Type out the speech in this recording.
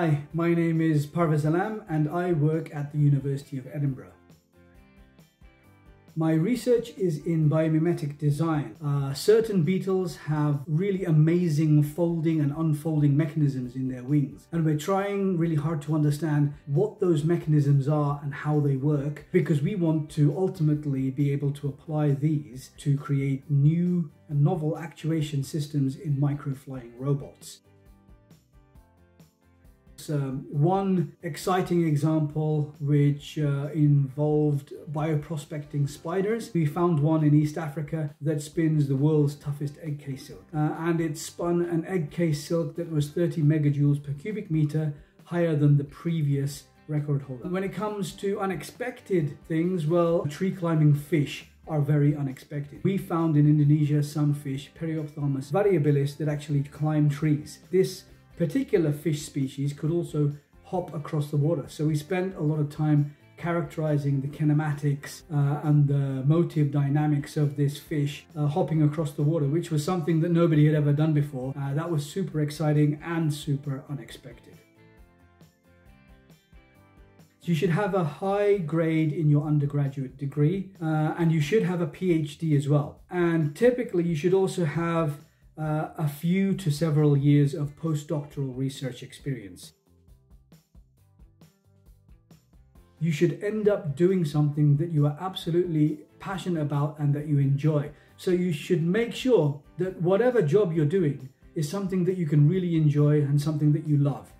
Hi, my name is Parvez Alam and I work at the University of Edinburgh. My research is in biomimetic design. Uh, certain beetles have really amazing folding and unfolding mechanisms in their wings. And we're trying really hard to understand what those mechanisms are and how they work because we want to ultimately be able to apply these to create new and novel actuation systems in microflying robots um, one exciting example which uh, involved bioprospecting spiders. We found one in East Africa that spins the world's toughest egg case silk. Uh, and it spun an egg case silk that was 30 megajoules per cubic meter, higher than the previous record holder. When it comes to unexpected things, well, tree climbing fish are very unexpected. We found in Indonesia some fish, Periophthalmus variabilis, that actually climb trees. This particular fish species could also hop across the water. So we spent a lot of time characterizing the kinematics uh, and the motive dynamics of this fish uh, hopping across the water, which was something that nobody had ever done before. Uh, that was super exciting and super unexpected. So you should have a high grade in your undergraduate degree uh, and you should have a PhD as well. And typically you should also have uh, a few to several years of postdoctoral research experience. You should end up doing something that you are absolutely passionate about and that you enjoy. So you should make sure that whatever job you're doing is something that you can really enjoy and something that you love.